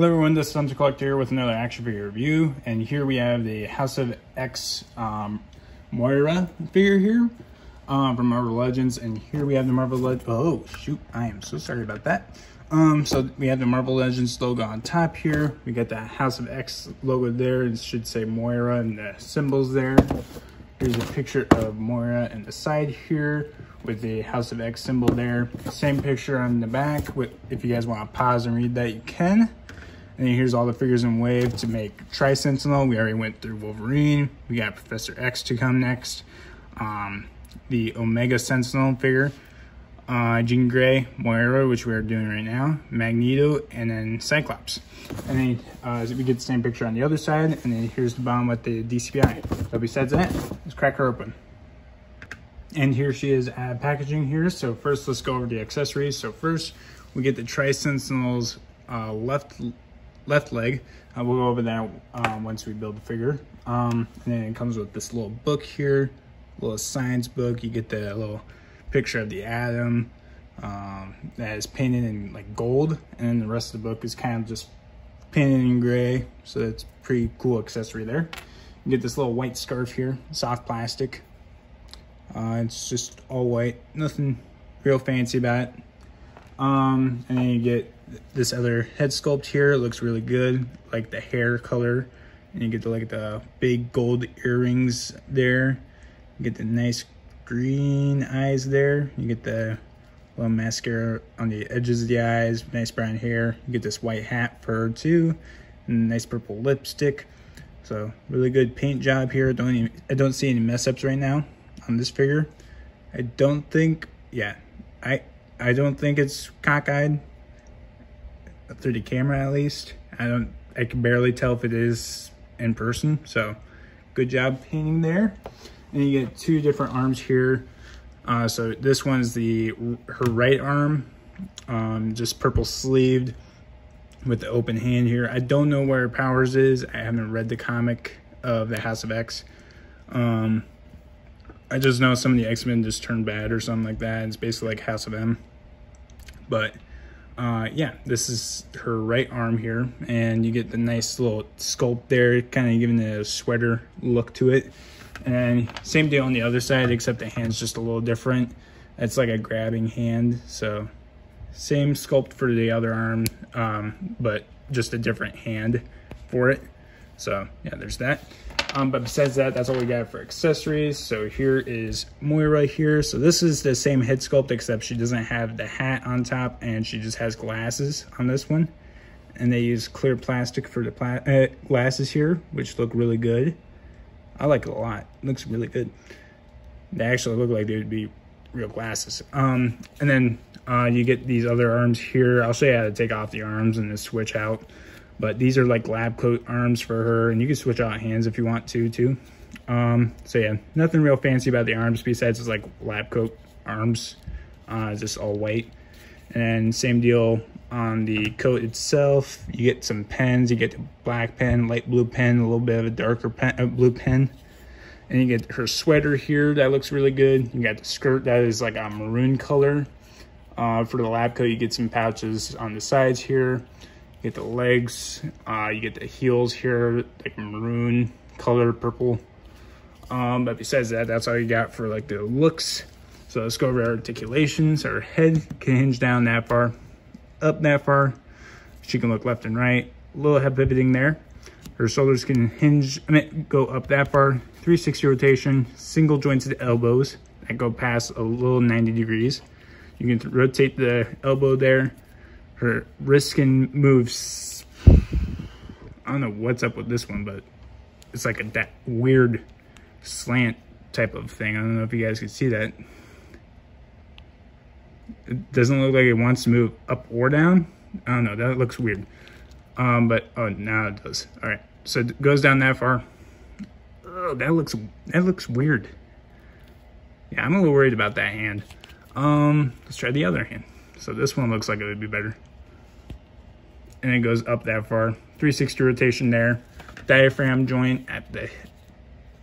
Hello everyone, this is Hunter Collector here with another action figure review, and here we have the House of X um, Moira figure here um, from Marvel Legends, and here we have the Marvel Legends, oh shoot, I am so sorry about that. Um, so we have the Marvel Legends logo on top here, we got the House of X logo there, it should say Moira and the symbols there. Here's a picture of Moira in the side here with the House of X symbol there. Same picture on the back. With, if you guys want to pause and read that, you can. And here's all the figures in wave to make Tri-Sentinel. We already went through Wolverine. We got Professor X to come next. Um, the Omega Sentinel figure. Uh, Jean Grey, Moira, which we're doing right now, Magneto, and then Cyclops. And then uh, we get the same picture on the other side, and then here's the bomb with the DCPI. But besides that, let's crack her open. And here she is at packaging here. So first, let's go over the accessories. So first, we get the Tri-Sentinel's uh, left left leg. Uh, we'll go over that um, once we build the figure. Um, and then it comes with this little book here, little science book. You get the little picture of the atom um, that is painted in like gold. And then the rest of the book is kind of just painted in gray. So it's pretty cool accessory there. You get this little white scarf here, soft plastic. Uh, it's just all white, nothing real fancy about it. Um, and then you get this other head sculpt here. It looks really good, like the hair color. And you get the, like the big gold earrings there. You get the nice green eyes there. You get the little mascara on the edges of the eyes, nice brown hair. You get this white hat for her too, and nice purple lipstick. So really good paint job here. Don't even, I don't see any mess ups right now on this figure. I don't think, yeah, I I don't think it's cockeyed through the camera at least. I don't, I can barely tell if it is in person. So good job painting there. And you get two different arms here. Uh, so this one's the her right arm, um, just purple sleeved with the open hand here. I don't know where Powers is. I haven't read the comic of the House of X. Um, I just know some of the X-Men just turned bad or something like that. It's basically like House of M. But uh, yeah, this is her right arm here. And you get the nice little sculpt there, kind of giving the sweater look to it. And same deal on the other side, except the hand's just a little different. It's like a grabbing hand. So same sculpt for the other arm, um, but just a different hand for it. So yeah, there's that. Um, but besides that, that's all we got for accessories. So here is Moira here. So this is the same head sculpt, except she doesn't have the hat on top and she just has glasses on this one. And they use clear plastic for the pla uh, glasses here, which look really good. I like it a lot. It looks really good. They actually look like they would be real glasses. Um, and then uh, you get these other arms here. I'll show you how to take off the arms and then switch out. But these are like lab coat arms for her, and you can switch out hands if you want to too. Um, so yeah, nothing real fancy about the arms besides it's like lab coat arms, uh, just all white. And same deal on the coat itself. You get some pens. You get the black pen, light blue pen, a little bit of a darker pen, uh, blue pen. And you get her sweater here. That looks really good. You got the skirt that is like a maroon color. Uh, for the lab coat, you get some pouches on the sides here. You get the legs, uh, you get the heels here, like maroon color, purple. Um, but besides that, that's all you got for like the looks. So let's go over our articulations. Our head can hinge down that far, up that far. She can look left and right. A little head pivoting there. Her shoulders can hinge, I mean, go up that far. 360 rotation, single jointed elbows that go past a little 90 degrees. You can rotate the elbow there her wrist can move. I don't know what's up with this one, but it's like a that weird slant type of thing. I don't know if you guys can see that. It doesn't look like it wants to move up or down. I don't know, that looks weird. Um, but, oh, now it does. All right, so it goes down that far. Oh, that looks, that looks weird. Yeah, I'm a little worried about that hand. Um, let's try the other hand. So this one looks like it would be better and it goes up that far. 360 rotation there. Diaphragm joint at the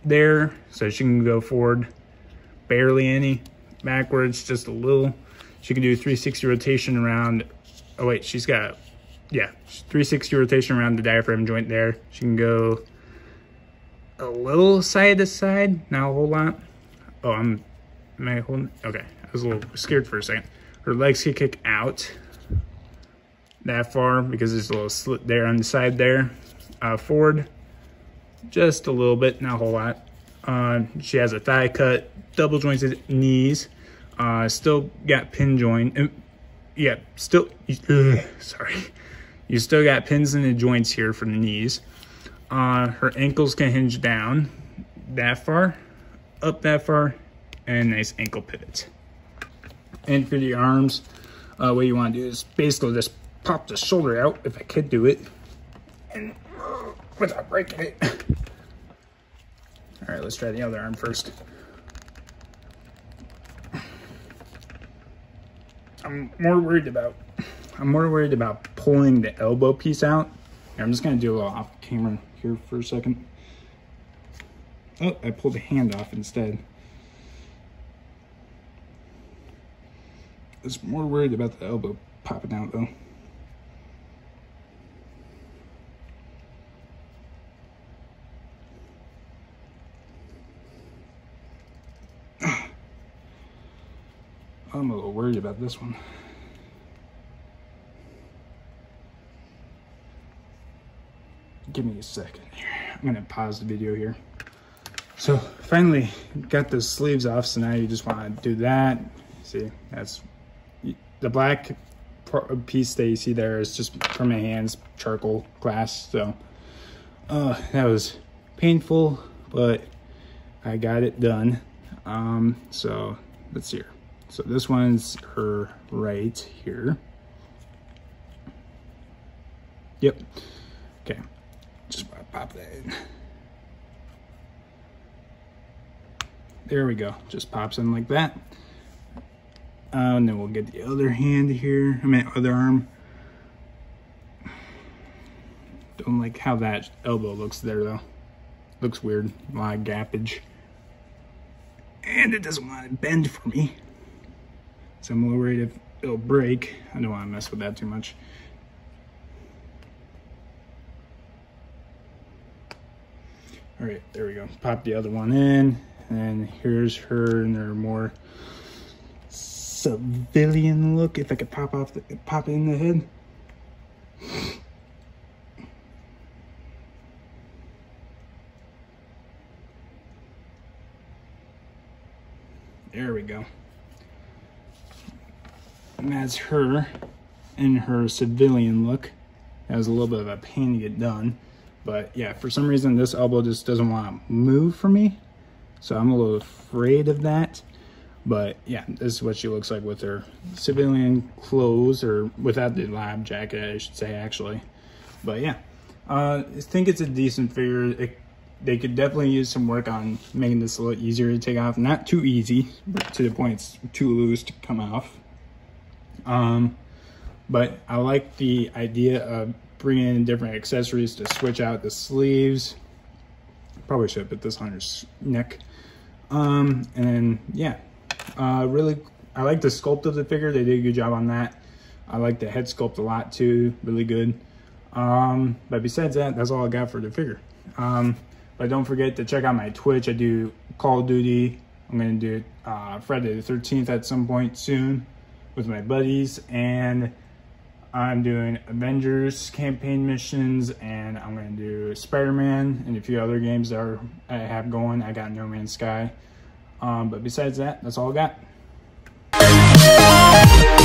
there, so she can go forward barely any, backwards just a little. She can do 360 rotation around, oh wait, she's got yeah, 360 rotation around the diaphragm joint there. She can go a little side to side, not a whole lot. Oh, I'm, am I holding? Okay, I was a little scared for a second. Her legs can kick out that far because there's a little slit there on the side there. Uh, forward, just a little bit, not a whole lot. Uh, she has a thigh cut, double jointed knees. Uh, still got pin joint. Yeah, still, sorry. You still got pins in the joints here for the knees. Uh, her ankles can hinge down that far, up that far, and nice ankle pivot. And for the arms, uh, what you want to do is basically just pop the shoulder out, if I could do it, and without breaking it. All right, let's try the other arm first. I'm more worried about, I'm more worried about pulling the elbow piece out. I'm just gonna do a little off camera here for a second. Oh, I pulled the hand off instead. I was more worried about the elbow popping out though. I'm a little worried about this one. Give me a second here. I'm gonna pause the video here. So finally got the sleeves off. So now you just wanna do that. See, that's the black piece that you see there is just from my hands, charcoal glass. So uh, that was painful, but I got it done. Um, so let's see here. So this one's her right here. Yep. Okay. Just pop that in. There we go. Just pops in like that. Uh, and then we'll get the other hand here. I mean, other arm. Don't like how that elbow looks there though. Looks weird. A lot of gappage. And it doesn't want to bend for me. So I'm a little worried if it'll break. I don't want to mess with that too much. All right, there we go. Pop the other one in. And here's her in her more civilian look. If I could pop off the, pop it in the head. There we go. And that's her in her civilian look. That was a little bit of a pain to get done. But yeah, for some reason, this elbow just doesn't want to move for me. So I'm a little afraid of that. But yeah, this is what she looks like with her civilian clothes or without the lab jacket, I should say, actually. But yeah, uh, I think it's a decent figure. It, they could definitely use some work on making this a little easier to take off. Not too easy, but to the point it's too loose to come off. Um, but I like the idea of bringing in different accessories to switch out the sleeves. Probably should put this on her neck. Um, and yeah, uh, really, I like the sculpt of the figure. They did a good job on that. I like the head sculpt a lot too, really good. Um, but besides that, that's all I got for the figure. Um, but don't forget to check out my Twitch. I do Call of Duty. I'm going to do uh, Friday the 13th at some point soon with my buddies and I'm doing Avengers campaign missions and I'm going to do Spider-Man and a few other games that are, I have going. I got No Man's Sky. Um, but besides that, that's all I got.